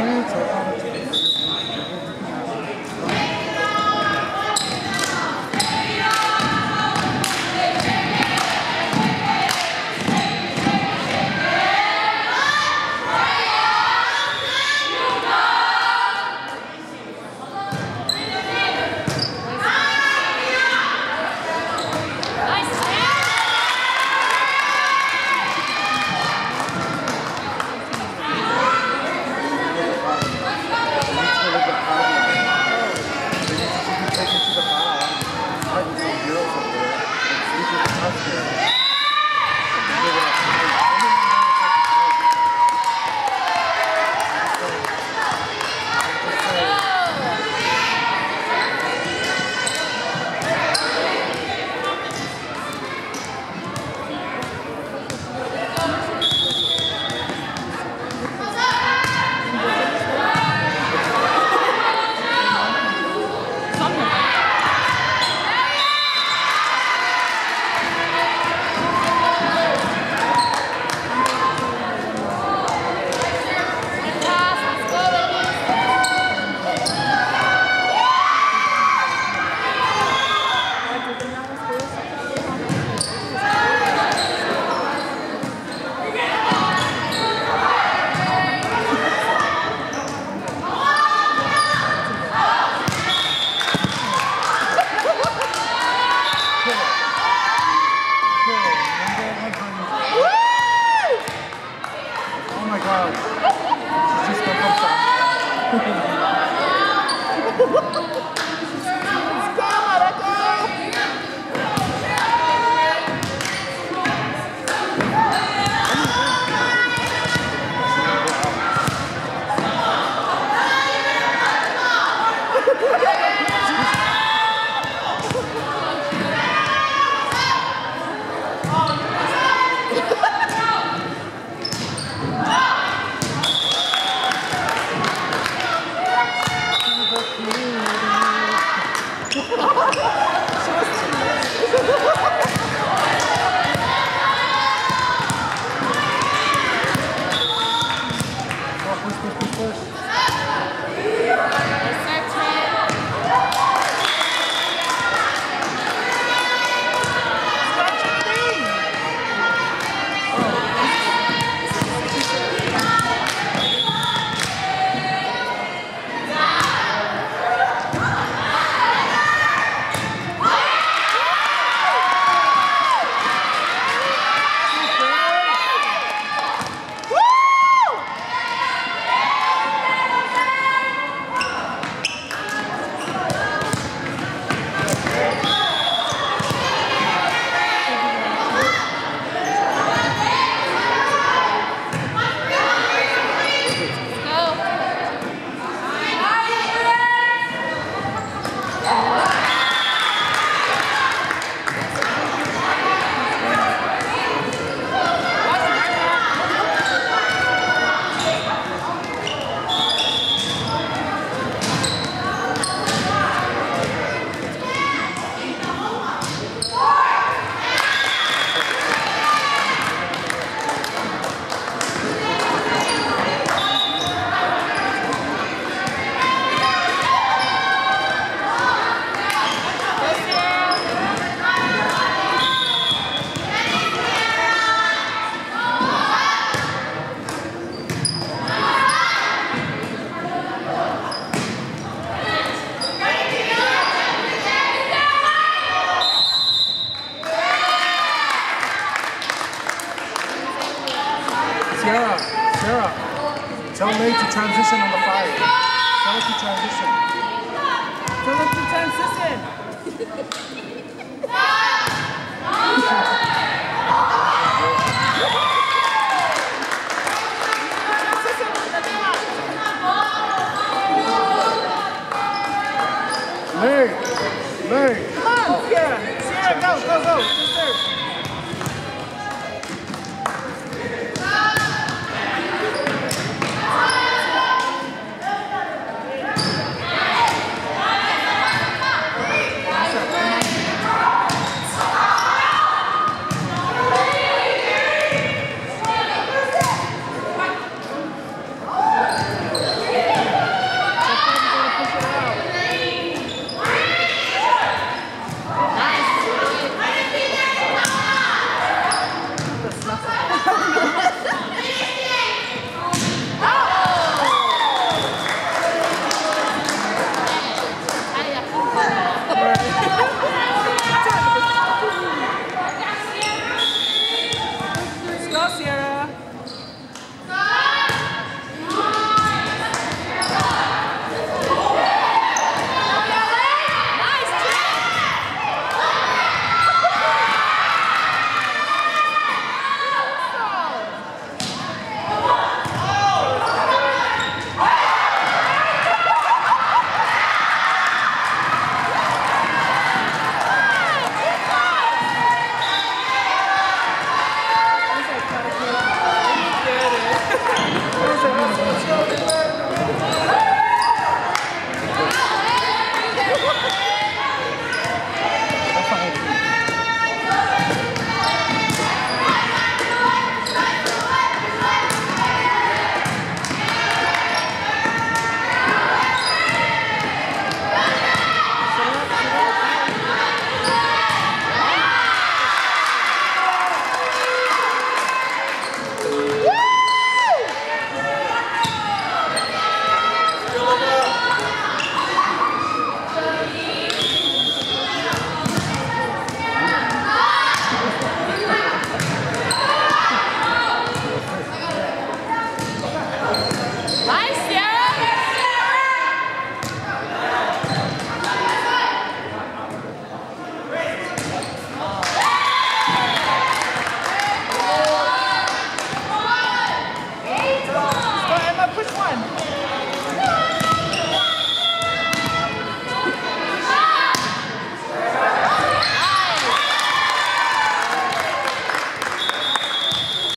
Tell transition on the fire. Tell her to transition. Tell her to transition. Leg, leg. Come on, Sierra. Sierra, go, go, go. Just serve.